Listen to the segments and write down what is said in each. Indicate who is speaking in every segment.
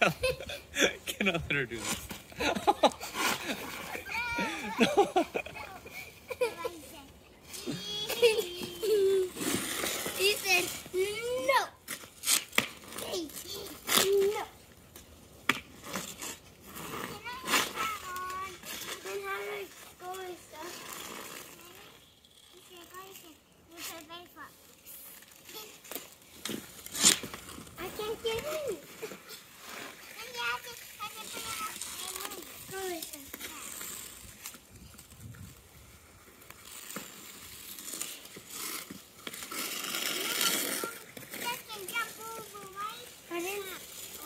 Speaker 1: Tell cannot let her do this.
Speaker 2: no. Jump over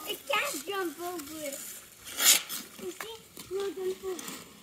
Speaker 2: it. Can't jump over. You see? Jump over.